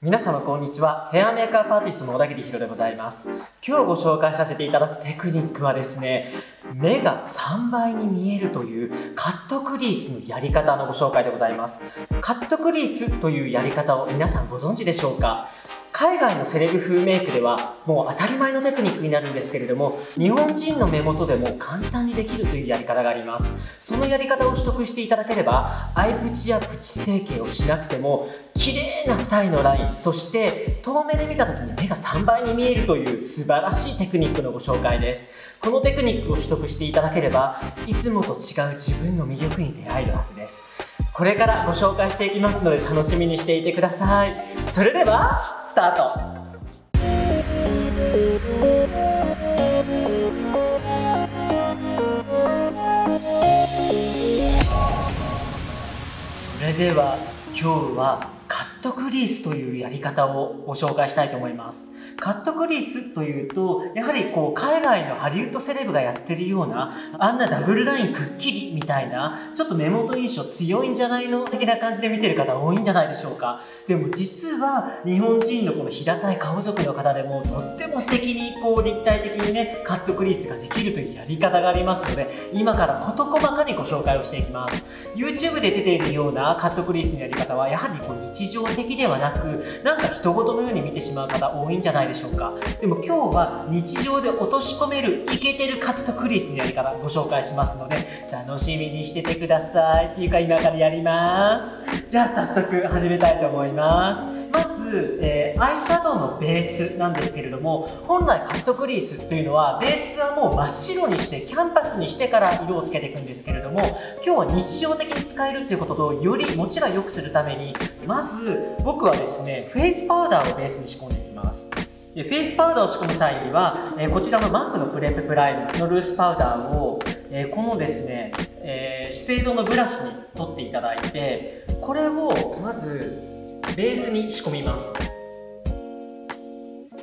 皆様こんにちは。ヘアメイクアップアーティストの小田切ヒロでございます。今日ご紹介させていただくテクニックはですね、目が3倍に見えるというカットクリースのやり方のご紹介でございます。カットクリースというやり方を皆さんご存知でしょうか？海外のセレブ風メイクではもう当たり前のテクニックになるんですけれども日本人の目元でも簡単にできるというやり方があります。そのやり方を取得していただければアイプチやプチ整形をしなくても綺麗な二重のラインそして遠目で見た時に目が3倍に見えるという素晴らしいテクニックのご紹介です。このテクニックを取得していただければいつもと違う自分の魅力に出会えるはずです。これからご紹介していきますので楽しみにしていてください。それではスタート。それでは今日はットクリースというやり方をご紹介したいと思います。カットクリースというとやはりこう海外のハリウッドセレブがやってるようなあんなダブルラインくっきりみたいなちょっと目元印象強いんじゃないの的な感じで見てる方多いんじゃないでしょうか。でも実は日本人のこの平たい顔族の方でもとっても素敵にこう立体的にねカットクリースができるというやり方がありますので今から事細かにご紹介をしていきます。YouTube で出ているようなカットクリースのやり方はやはりこう日常的ではなくなんか人事のように見てしまう方多いんじゃないでしょうか。でも今日は日常で落とし込めるイケてるカットクリスのやり方ご紹介しますので楽しみにしててください。っていうか今からやります。じゃあ早速始めたいと思います。まず、えーアイシャドウのベースなんですけれども本来カットクリースというのはベースはもう真っ白にしてキャンパスにしてから色をつけていくんですけれども今日は日常的に使えるっていうこととより持ちが良くするためにまず僕はですねフェイスパウダーをベースに仕込んでいきます。でフェイスパウダーを仕込む際には、えーこちらの MAC のプレッププライムのルースパウダーを、えーこのですね、えー資生堂のブラシに取っていただいてこれをまずベースに仕込みます。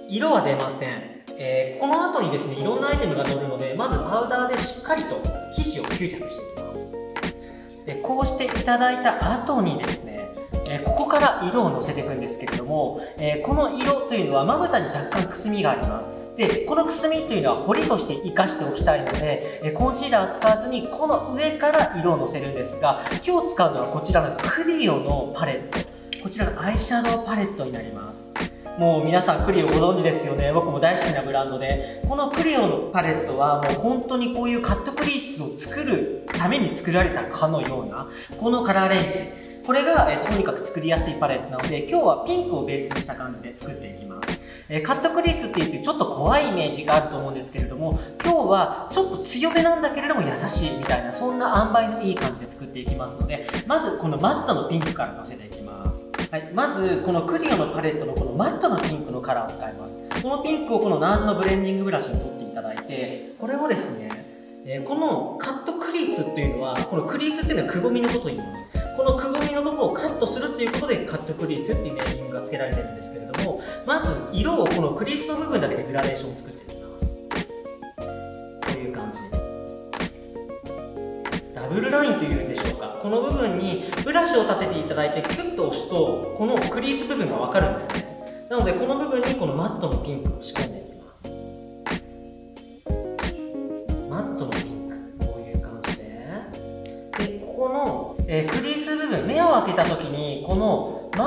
色は出ません、えーこの後にですねいろんなアイテムが乗るのでまずパウダーでしっかりと皮脂を吸着していきます。でこうしていただいた後にですね、えここから色をのせていくんですけれども、えこの色というのはまぶたに若干くすみがあります。でこのくすみというのは彫りとして活かしておきたいので、コンシーラーを使わずにこの上から色をのせるんですが今日使うのはこちらのクリオのパレット。こちらのアイシャドウパレットになります。もう皆さんクリオご存知ですよね。僕も大好きなブランドで。このクリオのパレットはもう本当にこういうカットクリースを作るために作られたかのようなこのカラーレンジ。これが、えとにかく作りやすいパレットなので今日はピンクをベースにした感じで作っていきます。えカットクリスって言ってちょっと怖いイメージがあると思うんですけれども今日はちょっと強めなんだけれども優しいみたいなそんな塩梅のいい感じで作っていきますのでまずこのマットのピンクからのせていきます。はい、まずこのクリオのパレットのこのマットなピンクのカラーを使います。このピンクをこのナーズのブレンディングブラシに取っていただいてこれをですね、えこのカットクリースっていうのはこのクリースっていうのはくぼみのことを言います。このくのところをカットするっていうことでカットクリースっていうネーミングが付けられてるんですけれどもまず色をこのクリースの部分だけでグラデーションを作っていきます。こういう感じダブルラインというんでしょうかこの部分にブラシを立てていただいてキュッと押すとこのクリース部分が分かるんですね。なのでこの部分にこのマットのピンクを仕込んで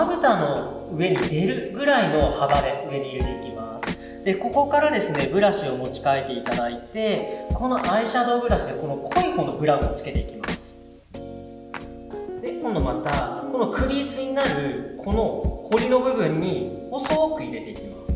ぶたの上に出るぐらいの幅で上に入れていきます。でここからですねブラシを持ち替えていただいてこのアイシャドウブラシでこの濃い方のブラウンをつけていきます。で今度またこのクリーズになるこの彫りの部分に細く入れていきます。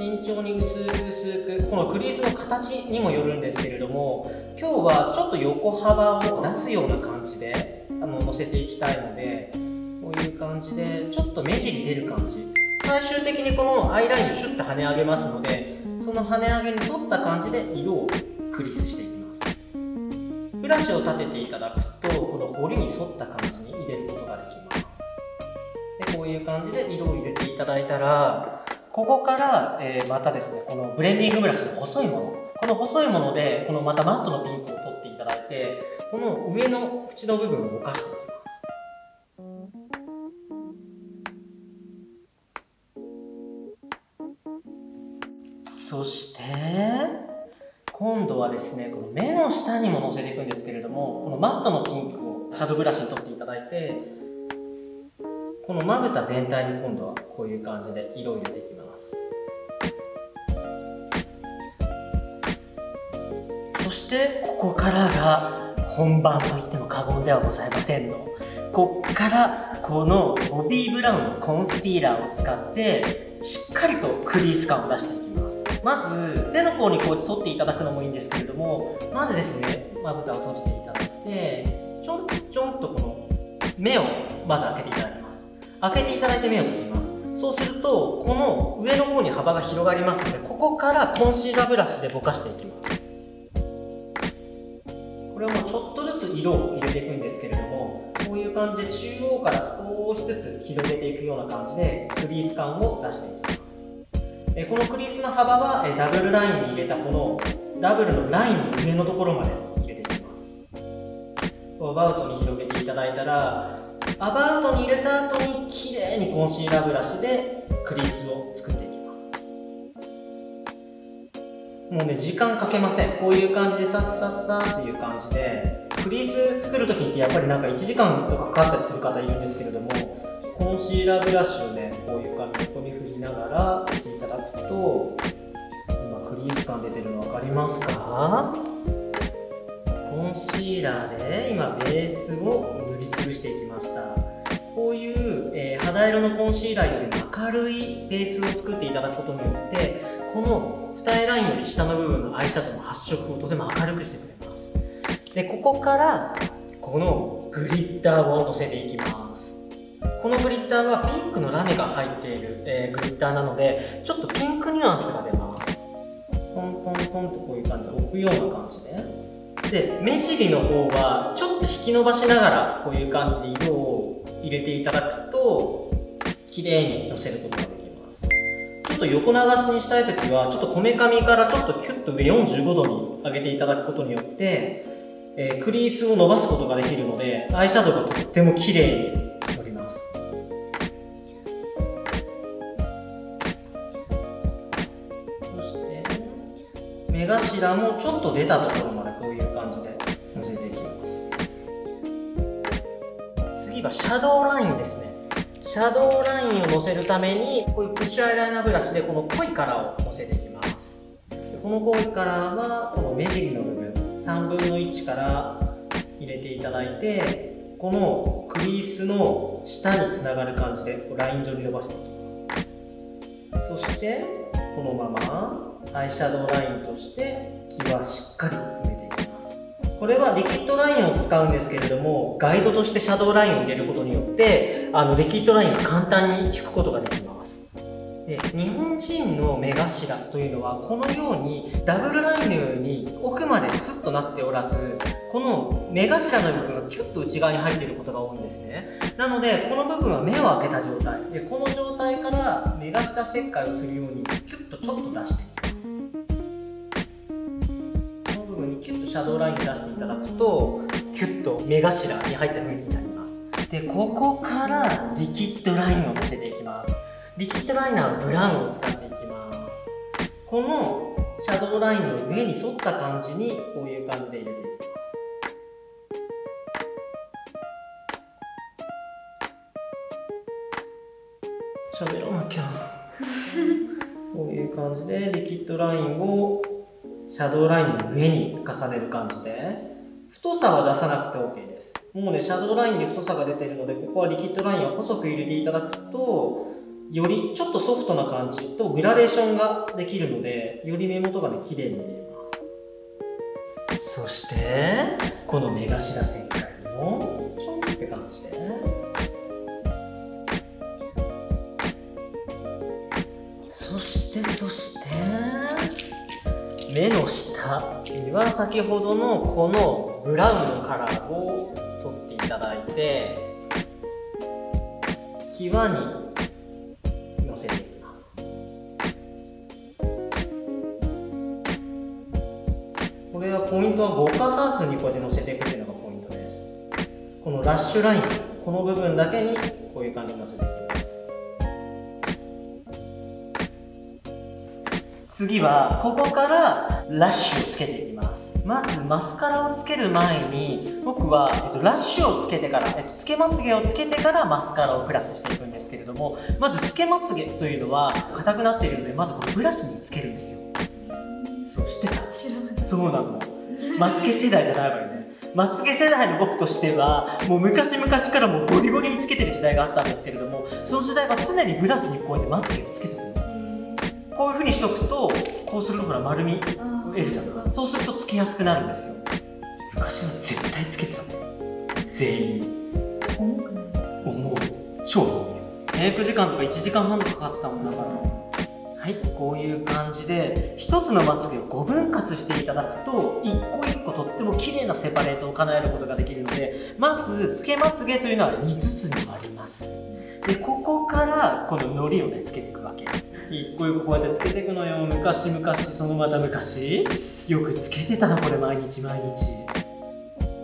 慎重に薄く薄くこのクリーズの形にもよるんですけれども今日はちょっと横幅を出すような感じであの乗せていきたいのでこういう感じでちょっと目尻出る感じ。最終的にこのアイラインをシュッと跳ね上げますのでその跳ね上げに沿った感じで色をクリスしていきます。ブラシを立てていただくとこの彫りに沿った感じに入れることができます。でこういう感じで色を入れていただいたらここから、えー、またですねこのブレンディングブラシの細いもの。この細いものでこのまたマットのピンクを取っていただいてこの上の縁の部分を動かしていきます。そして今度はですねこの目の下にものせていくんですけれどもこのマットのピンクをシャドーブラシに取っていただいてこのまぶた全体に今度はこういう感じで色を入れていきます。そしてここからが本番といっても過言ではございませんの。こっからこのボビーブラウンのコンシーラーを使ってしっかりとクリース感を出していきます。まず手の甲にこうやって取っていただくのもいいんですけれどもまずですねまぶたを閉じていただいてちょんちょんとこの目をまず開けていただきます。開けていただいて目を閉じます。そうするとこの上の方に幅が広がりますのでここからコンシーラーブラシでぼかしていきます。これはもうちょっとずつ色を入れていくんですけれどもこういう感じで中央から少しずつ広げていくような感じでクリース感を出していきます。このクリースの幅はダブルラインに入れたこのダブルのラインの上のところまで入れていきます。アバウトに広げていただいたらアバウトに入れた後に綺麗にコンシーラーブラシでクリースを作っていきます。もうね時間かけません。こういう感じでさっさっさっていう感じでクリース作る時ってやっぱりなんか1時間とかかかったりする方いるん。ですけれどもコンシーラーブラシをねこういう感じで横に振りながらしていただくと今クリース感出てるの分かりますか？コンシーラーで今ベースを塗りつぶしていきました。こういう、えー、肌色のコンシーラーよりも明るいベースを作っていただくことによってこの二重ラインより下の部分のアイシャドウの発色をとても明るくしてくれます。でここからこのグリッターをのせていきます。このグリッターはピンクのラメが入っている、えー、グリッターなのでちょっとピンクニュアンスが出ます。ポンポンポンとこういう感じで置くような感じで。で目尻の方はちょっと引き伸ばしながらこういう感じで色を入れていただくと綺麗にのせることができます。ちょっと横流しにしたい時はちょっとこめかみからちょっとキュッと上45度に上げていただくことによってえー、クリースを伸ばすことができるのでアイシャドウがとっても綺麗に目頭もちょっと出たところ次はシャドーラインですね。シャドーラインをのせるためにこういうプッシュアイライナーブラシでこの濃いカラーをのせていきます。この濃いカラーはこの目尻の部分。3分の1から入れていただいてこのクリースの下につながる感じでライン状に伸ばしていきます。そしてこのままアイシャドウラインとして木はしっかりこれはリキッドラインを使うんですけれどもガイドとしてシャドウラインを入れることによってあのリキッドラインが簡単に引くことができます。で日本人の目頭というのはこのようにダブルラインのように奥までスッとなっておらずこの目頭の部分がキュッと内側に入っていることが多いんですね。なのでこの部分は目を開けた状態。でこの状態から目頭切開をするようにキュッとちょっと出してキュッとシャドーライン出していただくとキュッと目頭に入った風になります。でここからリキッドラインをのせていきます。リキッドライナーはブラウンを使っていきます。このシャドーラインの上に沿った感じにこういう感じで入れていきます。喋らなきゃこういう感じでリキッドラインをシャドーラインの上に重ねる感じで。太さは出さなくて OK です。もうねシャドーラインで太さが出てるのでここはリキッドラインを細く入れていただくとよりちょっとソフトな感じとグラデーションができるのでより目元がね綺麗に見えます。そしてこの目頭旋回もちょんって感じで。そしてそして目の下には先ほどのこのブラウンのカラーを取っていただいて際にのせていきます。これはポイントはぼかさずにこうやってのせていくというのがポイントです。このラッシュラインこの部分だけにこういう感じにのせていきます。次はここからラッシュをつけていきます。まずマスカラをつける前に僕は、えっと、ラッシュをつけてから、えっと、つけまつげをつけてからマスカラをプラスしていくんですけれどもまずつけまつげというのは硬くなっているのでまずこのブラシにつけるんですよ。そう知ってた？知らない。そうなの。まつげ世代じゃないわよね。まつげ世代の僕としてはもう昔々からもうゴリゴリにつけてる時代があったんですけれどもその時代は常にブラシにこうやってまつげをつけてこういう風にしとくとこうするとほら丸みあ得るじゃんそうするとつけやすくなるんですよ。昔は絶対つけてたの全員。重くないです思う超重い。よメイク時間とか1時間半とかかかってたもんだからはいこういう感じで1つのまつげを5分割していただくと一個一個とっても綺麗なセパレートを叶えることができるのでまずつけまつげというのは5つに割ります。でここからこののりをねつけていくわけ一個一個こうやってつけていくのよ。昔々そのまた昔。よくつけてたなこれ毎日毎日。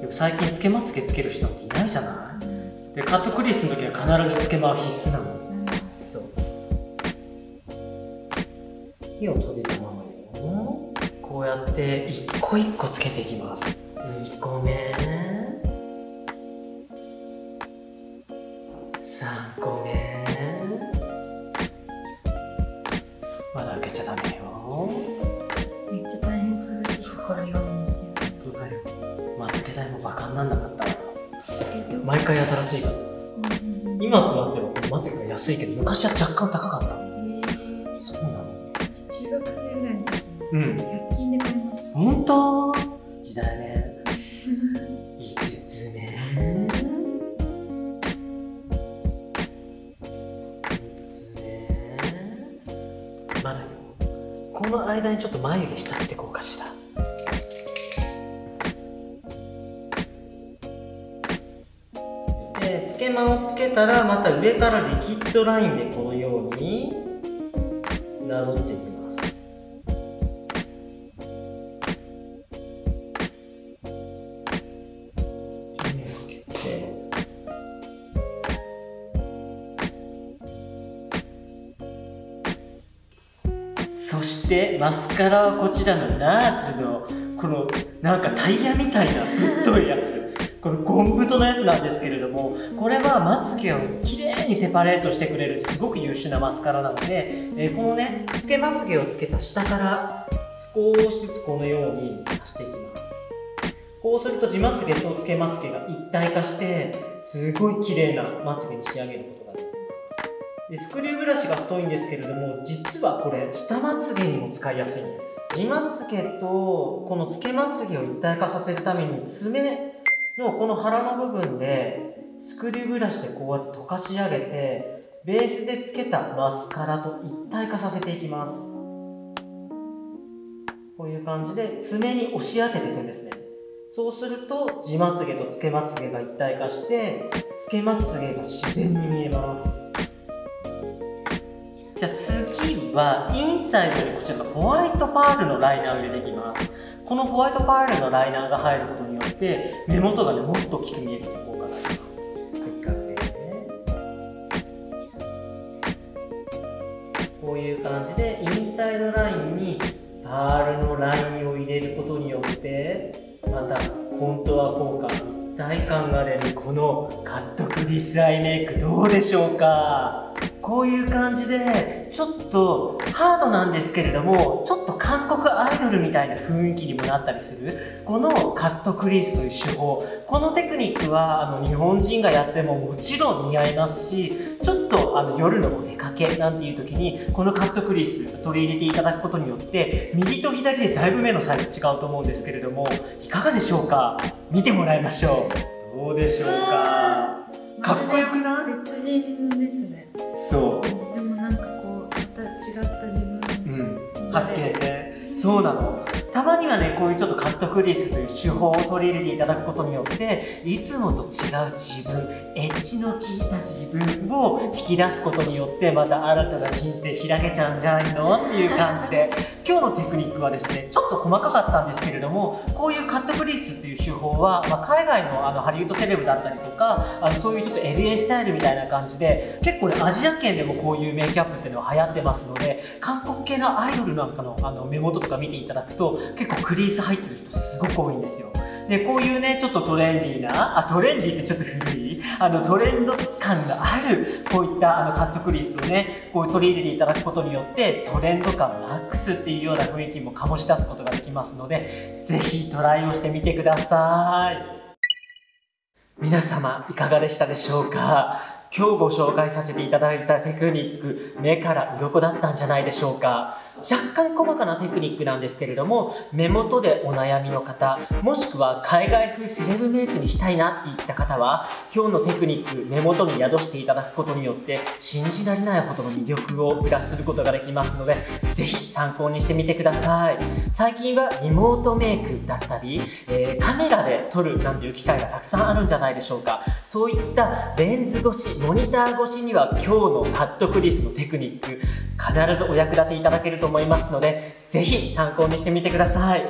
でも最近つけまつげつける人っていないじゃない。でカットクリスの時は必ずつけまは必須なの。そう。火を閉じたままよこうやって一個一個つけていきます。昔は若干高かった。えー。そうなの。中学生ぐらいの時うん。100均で買いました。本当？時代ね。5つ目まだよこの間にちょっと眉毛したってこうかしら。でつけまをつけたらまた上からリキッドラインでこのようになぞっていきます。そしてマスカラはこちらのナーズのこのなんかタイヤみたいな太いやつ。これゴン太のやつなんですけれどもこれはまつげをきれいにセパレートしてくれるすごく優秀なマスカラなので、えーこのねつけまつげをつけた下から少しずつこのように足していきます。こうすると地まつげとつけまつげが一体化してすごい綺麗なまつげに仕上げることができます。でスクリューブラシが太いんですけれども実はこれ下まつげにも使いやすいんです。地まつげとこのつけまつげを一体化させるために爪のこの腹の部分でスクリューブラシでこうやって溶かし上げてベースでつけたマスカラと一体化させていきます。こういう感じで爪に押し当てていくんですね。そうすると地まつげとつけまつげが一体化してつけまつげが自然に見えます。じゃあ次はインサイドにこちらのホワイトパールのライナーを入れていきます。このホワイトパールのライナーが入ることによって目元がねもっと大きく見えるっていう効果がありますこういう感じでインサイドラインにパールのラインを入れることによってまたコントア効果一体感が出るこのカットクリスアイメイクどうでしょうか？こういう感じでちょっとハードなんですけれどもちょっと韓国アイドルみたいな雰囲気にもなったりする。このカットクリースという手法このテクニックはあの日本人がやってももちろん似合いますしちょっとあの夜のお出かけなんていう時にこのカットクリース取り入れていただくことによって右と左でだいぶ目のサイズ違うと思うんですけれどもいかがでしょうか？見てもらいましょう。どうでしょうか？かっこよくない？別人ですねそう。でもなんかこうまた違った自分うん、発見ね。そうなの。たまにはねこういうちょっとカットクリスという手法を取り入れていただくことによっていつもと違う自分エッジの効いた自分を引き出すことによってまた新たな人生開けちゃうんじゃないの？っていう感じで今日のテクニックはですねちょっと細かかったんですけれどもこういうカットクリースっていう手法は、まあ、海外のあのハリウッドセレブだったりとかあのそういうちょっと LA スタイルみたいな感じで結構ねアジア圏でもこういうメイキャップっていうのは流行ってますので韓国系のアイドルなんかのあの目元とか見ていただくと結構クリーズ入ってる人すごく多いんですよ。でこういうねちょっとトレンディーなあトレンディーってちょっと古い？あのトレンド感があるこういったあのカットクリスをねこう取り入れていただくことによってトレンド感マックスっていうような雰囲気も醸し出すことができますのでぜひトライをしてみてください。皆様いかがでしたでしょうか？今日ご紹介させていただいたテクニック、目から鱗だったんじゃないでしょうか。若干細かなテクニックなんですけれども、目元でお悩みの方、もしくは海外風セレブメイクにしたいなっていった方は、今日のテクニック、目元に宿していただくことによって、信じられないほどの魅力をプラスすることができますので、ぜひ参考にしてみてください。最近はリモートメイクだったり、えー、カメラで撮るなんていう機会がたくさんあるんじゃないでしょうか。そういったレンズ越し、モニター越しには今日のカットクリスのテクニック必ずお役立ていただけると思いますのでぜひ参考にしてみてください。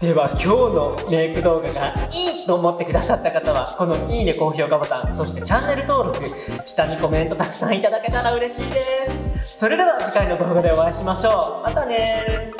では今日のメイク動画がいいと思ってくださった方はこのいいね高評価ボタンそしてチャンネル登録下にコメントたくさんいただけたら嬉しいです。それでは次回の動画でお会いしましょう。またね